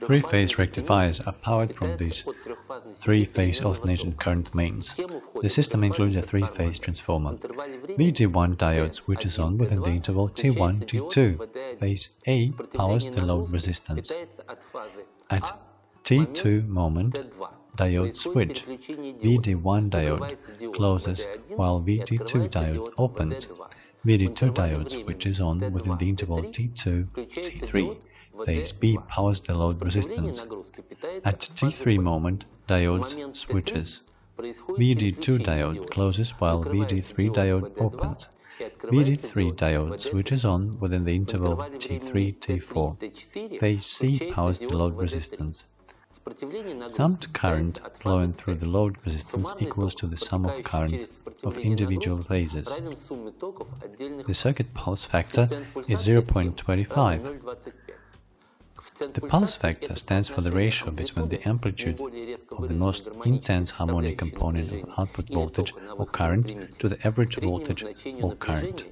Three-phase rectifiers are powered from these three-phase alternating current mains. The system includes a three-phase transformer. VD1 diode switches on within the interval T1, T2. Phase A powers the load resistance. At T2 moment, diode switch. VD1 diode closes while VD2 diode opens. VD2 diode switches on within the interval T2, T3. Phase B powers the load resistance. At T3 moment, diode switches. VD2 diode closes while VD3 diode opens. VD3 diode switches on within the interval T3, T4. Phase C powers the load resistance. Summed current flowing through the load resistance equals to the sum of current of individual phases. The circuit pulse factor is 0.25. The pulse factor stands for the ratio between the amplitude of the most intense harmonic component of output voltage or current to the average voltage or current.